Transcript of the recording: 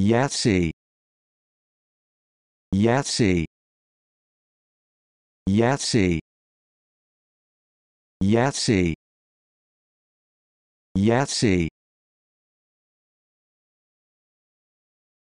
Yahtzee Yahtzee Yahtzee Yahtzee Yahtzee